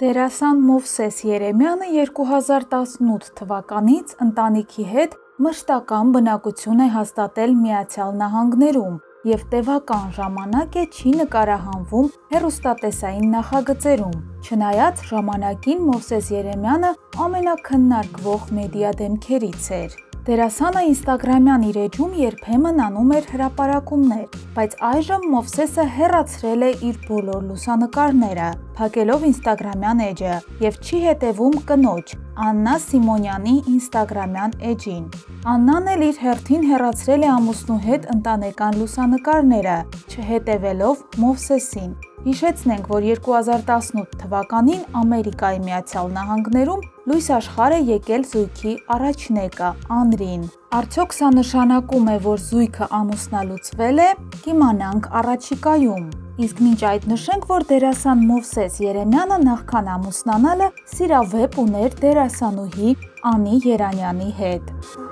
Դերասան Մովսես Երեմյանը 2018 թվականից ընտանիքի հետ մշտական բնակություն է հաստատել Միացյալ Նահանգներում եւ տևական ժամանակ է չի նկարահանվում հեռուստատեսային նախագծերում։ Չնայած ժամանակին Մովսես Երեմյանը ամենաքննարկվող մեդիա դեմքերից էր։ Դերասանը Instagram-յան իր էջում երբեմն անում էր հրապարակումներ, բայց այժմ Մովսեսը հեռացրել է իր բոլոր լուսանկարները, փակելով Instagram-յան էջը եւ չի հետևում կնոջ Աննա Սիմոնյանի Instagram-յան էջին։ Աննան էլ իր հերթին հեռացրել է ամուսնու հետ ընտանեկան լուսանկարները, չհետևելով Մովսեսին։ Հիշեցնենք, որ 2018 թվականին Ամերիկայի Միացյալ Նահանգներում լույս աշխարհ է եկել զույգի առաջնեկը՝ Անրին։ Արդյոք սա նշանակում է, որ զույգը ամուսնալուծվել է, կիմանանք առաջիկայում։ Իսկ մինչ այդ նշենք, որ դերասան Մովսես Երեմյանը նախքան ամուսնանալը սիրավեպ ուներ դերասանուհի Անի Երանյանի հետ։